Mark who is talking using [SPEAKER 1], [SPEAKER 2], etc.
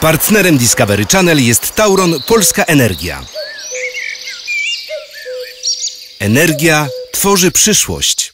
[SPEAKER 1] Partnerem Discovery Channel jest Tauron Polska Energia. Energia tworzy przyszłość.